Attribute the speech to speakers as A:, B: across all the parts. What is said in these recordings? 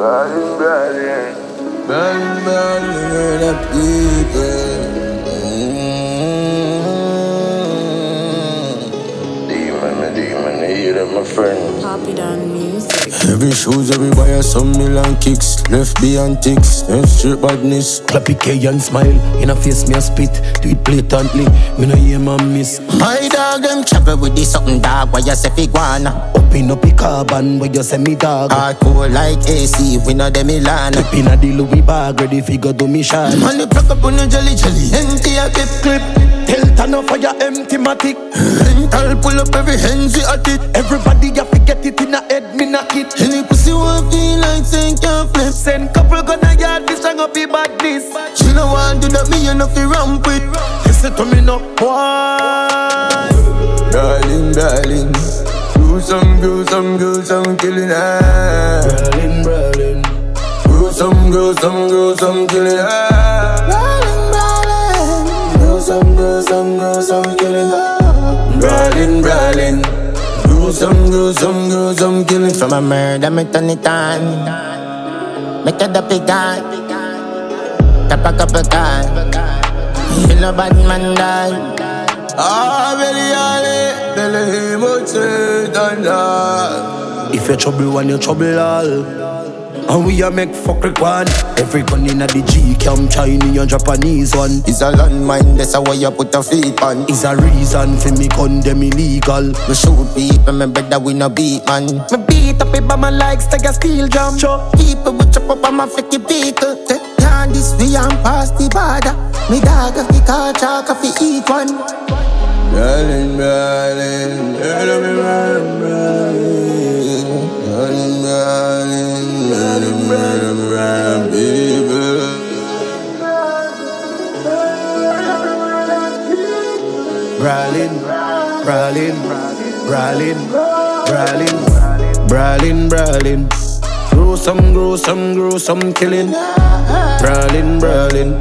A: بالي بالي بالي بالي hear them, my friend.
B: Papi Don music.
C: Every shoes, every wire, some million kicks. Left beyond ticks, left straight badness.
D: Clappy K and smile, in a face me a spit, do it blatantly, me no hear my miss.
E: My dog them travel with this something dog, why you say fi guana?
D: Up in up the carbon, where you say me dog.
E: Hardcore like AC, we know them Milan.
D: Clip in a the Louis bag, ready fi go do me shot.
E: Money plug up on the jelly jelly, empty a clip clip.
D: Tano for your empty matic.
E: Rental pull up every we at it.
D: Everybody you fi get it in a head, me knock it.
E: Any pussy want feel like saying can't flip.
D: Send couple gonna yard, this song up be badness.
E: She no want do that, me enough fi ramp with.
D: Listen to me no boy.
C: Darling, darling. Gruesome, gruesome, gruesome killing her.
D: Berlin, Berlin.
C: Gruesome, gruesome, gruesome killing her
E: some girls,
C: some girls, some killing Brawling, brawling Gruesome, gruesome, gruesome killing
E: From a murder, me turn it on. Make it up, it Tap a couple of time You know bad man die.
C: Ah, belly, alley, belly, he much it and
D: If you're trouble, when you're trouble, all. And we a make fuck one. Every gun in a the G cam Chinese and Japanese one.
E: Is a landmine, that's how you put a feet on.
D: Is a reason for me condemn illegal.
E: Me shoot people, me better we no beat man. Me beat up a man like stag a steel jam.
D: Sure.
E: People we chop up on my freaky vehicle. Take down this we and pass the border. Me dog a fi call chalk a fi eat one.
C: Brawling, brawling, brawling, brawling, Bralin,
D: bralin, bralin, bralin, some, bralin. some, gruesome, some, killing. Bralin, bralin.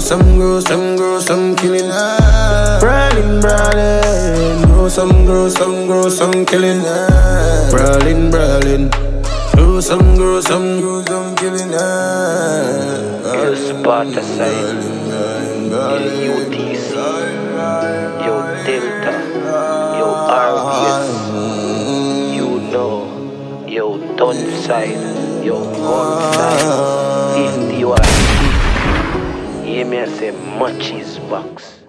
C: some, gruesome, some, killing.
D: Bralin, bralin.
C: some, gruesome, some, killing.
D: Bralin, bralin. Gruesome, gruesome,
C: gruesome killing
A: Kill spot aside your U T C, your Delta your RBS You know Your Yo Tonside Yo Hornside 51 Hear me say Munchies Box.